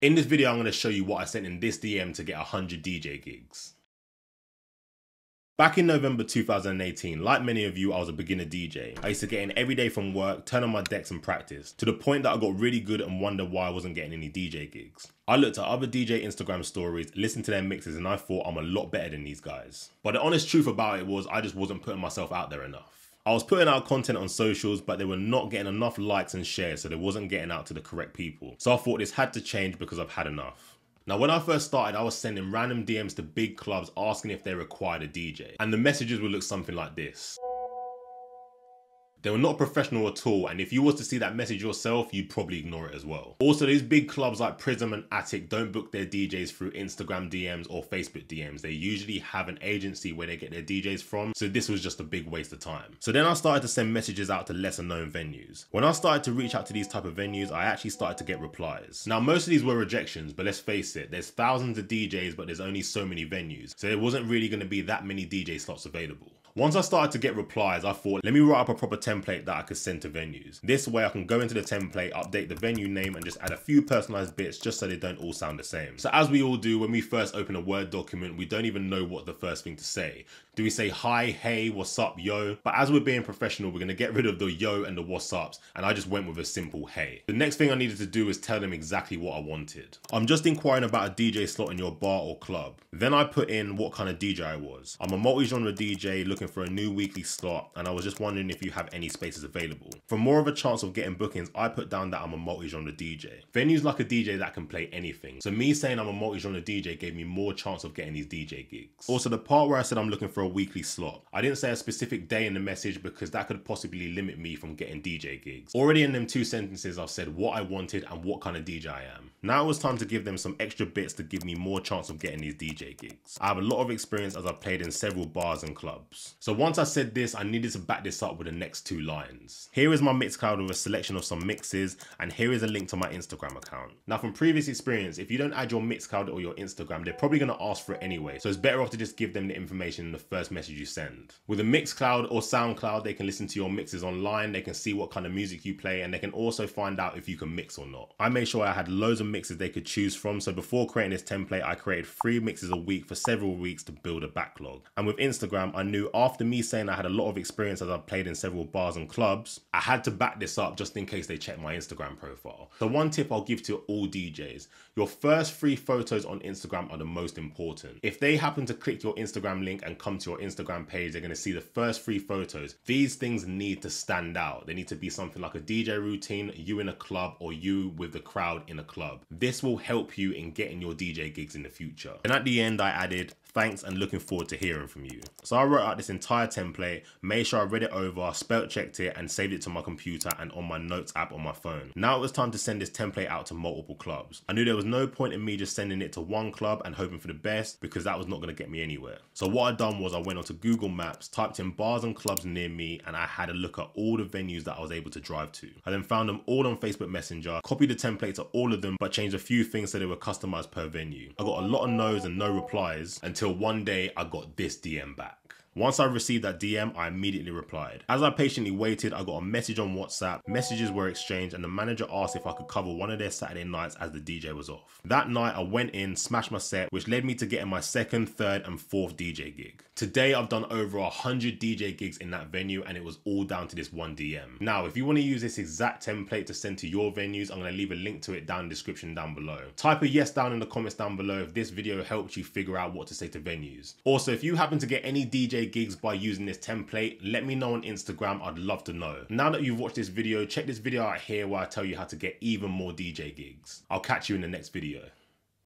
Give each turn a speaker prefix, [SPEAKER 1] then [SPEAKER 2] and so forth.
[SPEAKER 1] In this video, I'm going to show you what I sent in this DM to get 100 DJ gigs. Back in November 2018, like many of you, I was a beginner DJ. I used to get in every day from work, turn on my decks and practice, to the point that I got really good and wondered why I wasn't getting any DJ gigs. I looked at other DJ Instagram stories, listened to their mixes, and I thought I'm a lot better than these guys. But the honest truth about it was I just wasn't putting myself out there enough. I was putting out content on socials, but they were not getting enough likes and shares, so they wasn't getting out to the correct people. So I thought this had to change because I've had enough. Now, when I first started, I was sending random DMs to big clubs asking if they required a DJ. And the messages would look something like this. They were not professional at all, and if you was to see that message yourself, you'd probably ignore it as well. Also, these big clubs like Prism and Attic don't book their DJs through Instagram DMs or Facebook DMs. They usually have an agency where they get their DJs from, so this was just a big waste of time. So then I started to send messages out to lesser known venues. When I started to reach out to these type of venues, I actually started to get replies. Now, most of these were rejections, but let's face it, there's thousands of DJs, but there's only so many venues, so there wasn't really going to be that many DJ slots available. Once I started to get replies, I thought, let me write up a proper template that I could send to venues. This way I can go into the template, update the venue name and just add a few personalized bits just so they don't all sound the same. So as we all do, when we first open a Word document, we don't even know what the first thing to say. Do we say hi, hey, what's up, yo? But as we're being professional, we're gonna get rid of the yo and the what's ups, and I just went with a simple hey. The next thing I needed to do is tell them exactly what I wanted. I'm just inquiring about a DJ slot in your bar or club. Then I put in what kind of DJ I was. I'm a multi-genre DJ looking for a new weekly slot, and I was just wondering if you have any spaces available. For more of a chance of getting bookings, I put down that I'm a multi-genre DJ. Venues like a DJ that can play anything. So me saying I'm a multi-genre DJ gave me more chance of getting these DJ gigs. Also, the part where I said I'm looking for a weekly slot. I didn't say a specific day in the message because that could possibly limit me from getting DJ gigs. Already in them two sentences, I've said what I wanted and what kind of DJ I am. Now it was time to give them some extra bits to give me more chance of getting these DJ gigs. I have a lot of experience as I've played in several bars and clubs. So once I said this, I needed to back this up with the next two lines. Here is my Mixcloud with a selection of some mixes, and here is a link to my Instagram account. Now from previous experience, if you don't add your Mixcloud or your Instagram, they're probably gonna ask for it anyway. So it's better off to just give them the information in the first message you send. With a Mixcloud or SoundCloud, they can listen to your mixes online, they can see what kind of music you play, and they can also find out if you can mix or not. I made sure I had loads of mixes they could choose from, so before creating this template, I created three mixes a week for several weeks to build a backlog. And with Instagram, I knew after me saying I had a lot of experience as I've played in several bars and clubs, I had to back this up just in case they check my Instagram profile. So one tip I'll give to all DJs, your first three photos on Instagram are the most important. If they happen to click your Instagram link and come to your Instagram page, they're gonna see the first three photos. These things need to stand out. They need to be something like a DJ routine, you in a club, or you with the crowd in a club. This will help you in getting your DJ gigs in the future. And at the end, I added Thanks and looking forward to hearing from you. So I wrote out this entire template, made sure I read it over, spell checked it and saved it to my computer and on my notes app on my phone. Now it was time to send this template out to multiple clubs. I knew there was no point in me just sending it to one club and hoping for the best because that was not going to get me anywhere. So what I done was I went onto Google Maps, typed in bars and clubs near me and I had a look at all the venues that I was able to drive to. I then found them all on Facebook Messenger, copied the template to all of them but changed a few things so they were customized per venue. I got a lot of no's and no replies until until one day I got this DM back. Once I received that DM, I immediately replied. As I patiently waited, I got a message on WhatsApp, messages were exchanged, and the manager asked if I could cover one of their Saturday nights as the DJ was off. That night, I went in, smashed my set, which led me to getting my second, third, and fourth DJ gig. Today, I've done over 100 DJ gigs in that venue, and it was all down to this one DM. Now, if you want to use this exact template to send to your venues, I'm going to leave a link to it down in the description down below. Type a yes down in the comments down below if this video helped you figure out what to say to venues. Also, if you happen to get any Gigs by using this template, let me know on Instagram. I'd love to know. Now that you've watched this video, check this video out here where I tell you how to get even more DJ gigs. I'll catch you in the next video.